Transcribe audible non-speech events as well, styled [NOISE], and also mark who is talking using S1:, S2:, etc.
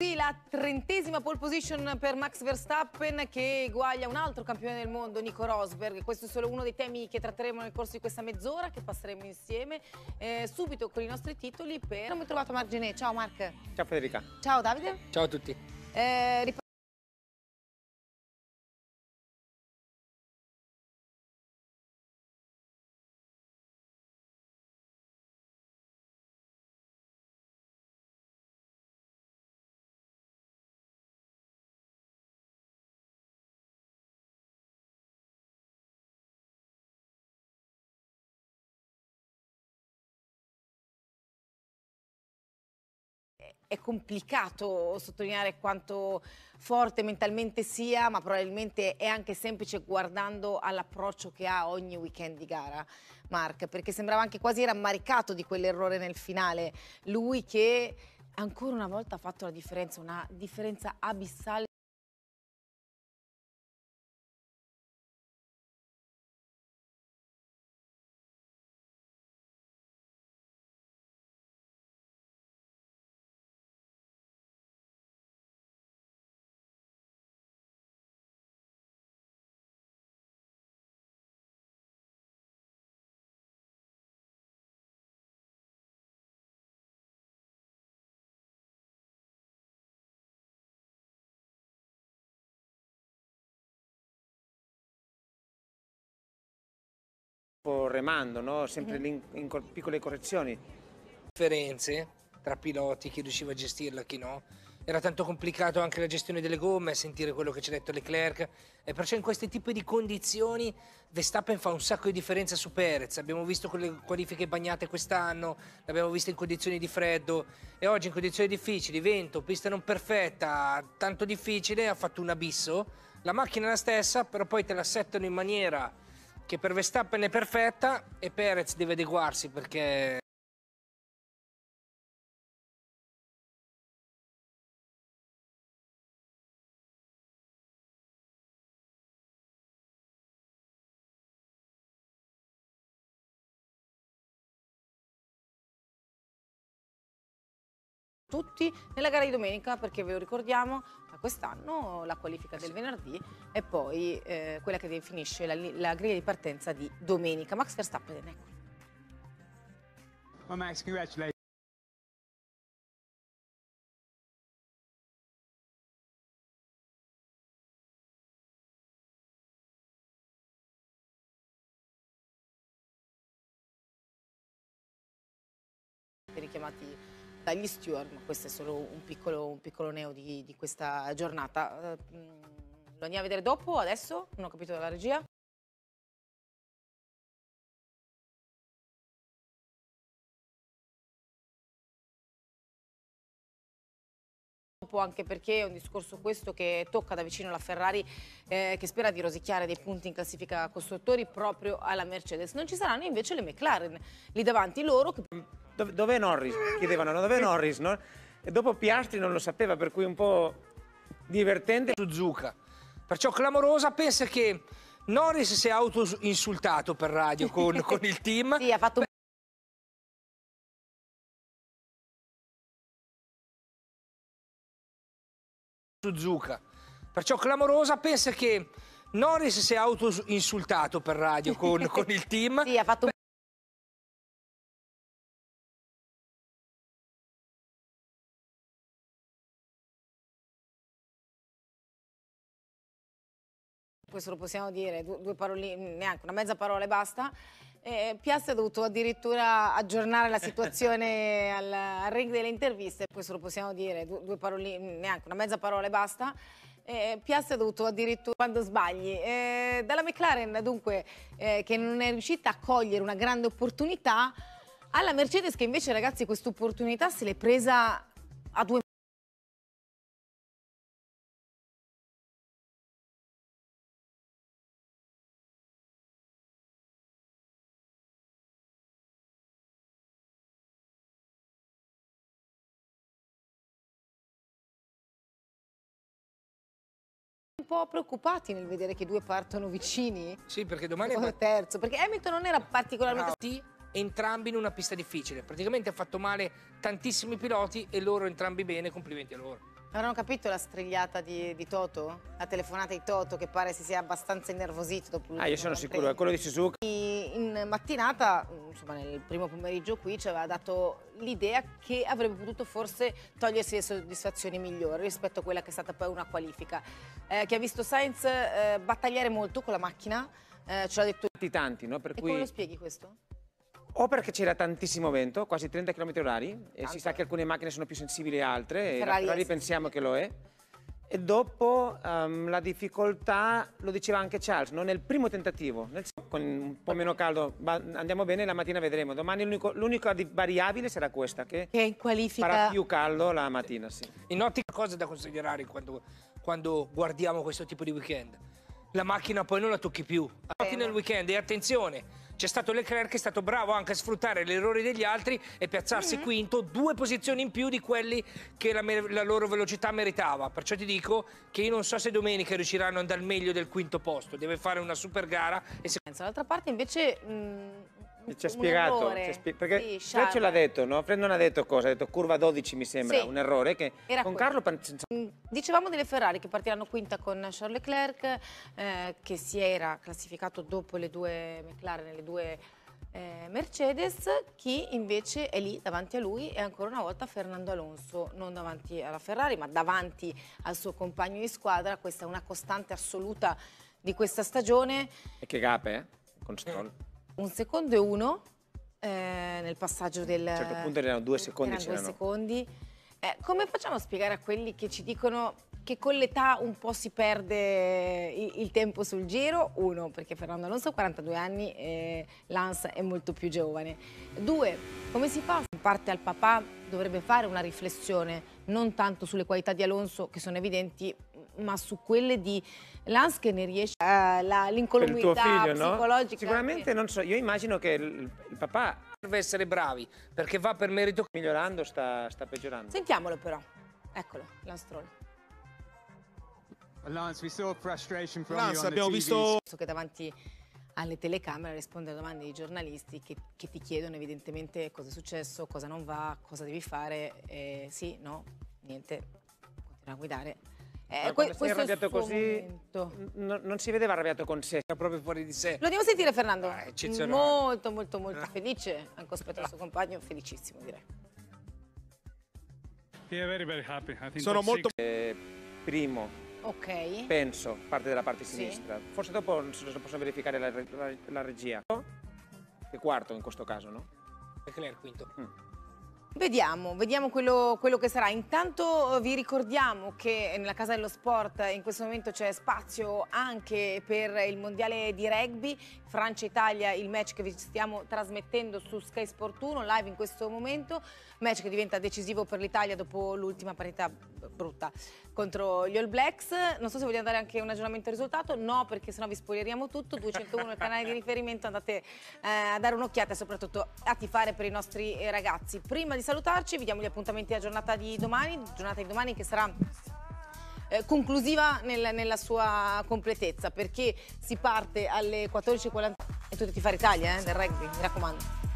S1: Sì, la trentesima pole position per Max Verstappen che eguaglia un altro campione del mondo, Nico Rosberg. Questo è solo uno dei temi che tratteremo nel corso di questa mezz'ora, che passeremo insieme eh, subito con i nostri titoli per... Non mi trovato Margine. Ciao Mark.
S2: Ciao Federica.
S1: Ciao Davide.
S3: Ciao a tutti.
S1: Eh, è complicato sottolineare quanto forte mentalmente sia, ma probabilmente è anche semplice guardando all'approccio che ha ogni weekend di gara, Mark, perché sembrava anche quasi rammaricato di quell'errore nel finale. Lui che ancora una volta ha fatto la differenza, una differenza abissale
S2: remando, no? sempre mm. in, piccole correzioni.
S3: Differenze tra piloti, chi riusciva a gestirla e chi no. Era tanto complicato anche la gestione delle gomme, sentire quello che ci ha detto Leclerc. E perciò in questi tipi di condizioni Verstappen fa un sacco di differenza su Perez. Abbiamo visto quelle qualifiche bagnate quest'anno, l'abbiamo visto in condizioni di freddo e oggi in condizioni difficili, vento, pista non perfetta, tanto difficile, ha fatto un abisso. La macchina è la stessa, però poi te la settano in maniera che per Verstappen è perfetta e Perez deve adeguarsi perché
S1: tutti nella gara di domenica perché ve lo ricordiamo quest'anno la qualifica del venerdì e poi eh, quella che definisce la, la, griglia di partenza di domenica Max Verstappen ecco.
S4: Well, Max, congratulations.
S1: richiamati dagli steward, ma questo è solo un piccolo, un piccolo neo di, di, questa giornata. Uh, lo andiamo a vedere dopo, adesso? Non ho capito dalla regia. anche perché è un discorso questo che tocca da vicino la Ferrari eh, che spera di rosicchiare dei punti in classifica costruttori proprio alla Mercedes. Non ci saranno invece le McLaren lì davanti loro. Che...
S2: Dove, dov'è Norris? Chiedevano, dov'è Norris? No? E dopo Piastri non lo sapeva, per cui un po' divertente.
S3: Suzuka. Perciò clamorosa, pensa che Norris si è auto-insultato per radio con, [LAUGHS] con il team.
S1: sì, ha fatto un
S3: Suzuka. Perciò clamorosa, pensa che Norris si è auto-insultato per radio con, con il team.
S1: sì, ha fatto un questo lo possiamo dire, due, due parole, neanche una mezza parola e basta. Eh, Piazza ha dovuto addirittura aggiornare la situazione [LAUGHS] al, al, ring delle interviste, questo lo possiamo dire, due, due parole, neanche una mezza parola e basta. Eh, Piazza ha dovuto addirittura quando sbagli. Eh, dalla McLaren dunque eh, che non è riuscita a cogliere una grande opportunità, alla Mercedes che invece ragazzi questa opportunità se l'è presa a due po' preoccupati nel vedere che i due partono vicini.
S3: Sì, perché domani
S1: è terzo, perché Hamilton non era particolarmente
S3: Bravo. entrambi in una pista difficile. Praticamente ha fatto male tantissimi piloti e loro entrambi bene, complimenti a loro.
S1: Avranno capito la strigliata di, di Toto? La telefonata di Toto che pare si sia abbastanza innervosito dopo
S2: Ah, io sono sicuro, è quello di Suzuki.
S1: In mattinata, insomma nel primo pomeriggio qui, ci aveva dato l'idea che avrebbe potuto forse togliersi le soddisfazioni migliori rispetto a quella che è stata poi una qualifica, eh, che ha visto Sainz eh, battagliare molto con la macchina, eh, ce l'ha detto...
S2: Tanti, tanti, no? Per
S1: e
S2: cui...
S1: come lo spieghi questo?
S2: O perché c'era tantissimo vento, quasi 30 km orari, e si sa che alcune macchine sono più sensibili a altre, e la
S1: Ferrari
S2: Ferrari
S1: è
S2: pensiamo che lo è. E dopo ehm, la difficoltà, lo diceva anche Charles, no? nel primo tentativo, nel- con un po' meno caldo andiamo bene, la mattina vedremo. Domani l'unico- l'unica variabile sarà questa, che
S1: Che in qualifica...
S2: farà più caldo la mattina, sì.
S3: In ottica cosa da considerare quando, quando guardiamo questo tipo di weekend. La macchina poi non la tocchi più. La macchina nel weekend e attenzione, c'è stato Leclerc che è stato bravo anche a sfruttare gli errori degli altri e piazzarsi
S1: Mm.
S3: quinto, due posizioni in più di quelli che la, la loro velocità meritava. Perciò ti dico che io non so se domenica riusciranno ad andare al meglio del quinto posto. Deve fare una super gara e se
S1: Dall'altra parte invece... mh,
S2: Ci ha spiegato, spie- perché
S1: Sì,
S2: Fred ce l'ha detto, no? Fred non ha detto cosa, ha detto curva 12 mi sembra,
S1: Sì.
S2: un errore che
S1: Era
S2: con
S1: quello.
S2: Carlo pan- senza-
S1: Mm, Dicevamo delle Ferrari che partiranno quinta con Charles Leclerc, eh, che si era classificato dopo le due McLaren le due eh, Mercedes. Chi invece è lì davanti a lui è ancora una volta Fernando Alonso, non davanti alla Ferrari, ma davanti al suo compagno di squadra. Questa è una costante assoluta di questa stagione.
S2: E che gape, eh? Con Stroll.
S1: Un secondo e uno eh, nel passaggio del...
S2: A un certo punto erano due secondi,
S1: erano due secondi. Eh, come facciamo a spiegare a quelli che ci dicono che con l'età un po' si perde il, il tempo sul giro? Uno, perché Fernando Alonso ha 42 anni e Lance è molto più giovane. Due, come si fa? In parte al papà dovrebbe fare una riflessione, non tanto sulle qualità di Alonso che sono evidenti, ma su quelle di Lance che ne riesce
S2: tuo
S1: l'incolumità
S2: figlio, no?
S1: psicologica.
S2: Sicuramente non so, io immagino che il, il papà
S3: serve essere bravi perché va per merito
S2: migliorando sta, sta peggiorando.
S1: Sentiamolo però. Eccolo, Lance Stroll.
S4: Lance, we saw frustration from
S5: Lance, abbiamo visto
S1: Visto che davanti alle telecamere risponde alle domande dei giornalisti che, che ti chiedono evidentemente cosa è successo, cosa non va, cosa devi fare. eh, sì, no, niente, continua a guidare. Eh, que-
S2: sei arrabbiato così, n- non si vedeva arrabbiato con sé.
S3: è proprio fuori di sé.
S1: Lo a sentire Fernando.
S3: Ah, eccezionale.
S1: molto, molto, molto felice, anche rispetto al suo compagno, felicissimo direi.
S6: Yeah, very, very happy. I think
S5: Sono
S6: top
S5: molto
S2: Eh, primo,
S1: Ok.
S2: penso, parte della parte
S1: Sì.
S2: sinistra. Forse dopo non so se posso verificare la, la- la regia. E quarto in questo caso, no?
S3: Leclerc quinto.
S1: Vediamo, vediamo quello, quello che sarà. Intanto eh, vi ricordiamo che nella Casa dello Sport in questo momento c'è spazio anche per il mondiale di rugby. Francia-Italia, il match che vi stiamo trasmettendo su Sky Sport 1 live in questo momento. Match che diventa decisivo per l'Italia dopo l'ultima partita brutta contro gli All Blacks. Non so se vogliamo dare anche un aggiornamento al risultato. No, perché sennò vi spoileriamo tutto. 201 il canale di riferimento, andate eh, a dare un'occhiata e soprattutto a tifare per i nostri eh, ragazzi. Prima di salutarci, vi diamo gli appuntamenti alla giornata di domani, giornata di domani che sarà eh, conclusiva nel- nella sua completezza perché si parte alle 14.40 e tutti a tifare Italia eh, del rugby, mi raccomando.